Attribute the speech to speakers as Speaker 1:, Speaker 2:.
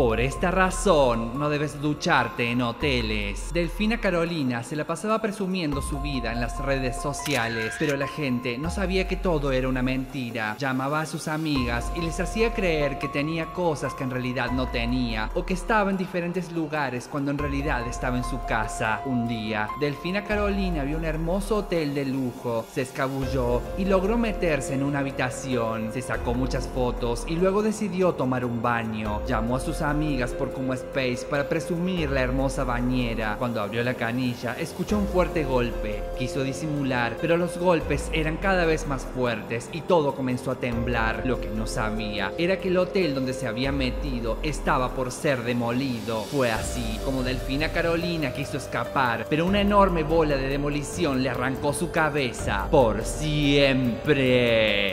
Speaker 1: Por esta razón, no debes ducharte en hoteles. Delfina Carolina se la pasaba presumiendo su vida en las redes sociales, pero la gente no sabía que todo era una mentira. Llamaba a sus amigas y les hacía creer que tenía cosas que en realidad no tenía, o que estaba en diferentes lugares cuando en realidad estaba en su casa. Un día, Delfina Carolina vio un hermoso hotel de lujo, se escabulló y logró meterse en una habitación. Se sacó muchas fotos y luego decidió tomar un baño. Llamó a sus amigas por como Space para presumir la hermosa bañera. Cuando abrió la canilla, escuchó un fuerte golpe. Quiso disimular, pero los golpes eran cada vez más fuertes y todo comenzó a temblar. Lo que no sabía era que el hotel donde se había metido estaba por ser demolido. Fue así como Delfina Carolina quiso escapar, pero una enorme bola de demolición le arrancó su cabeza por siempre.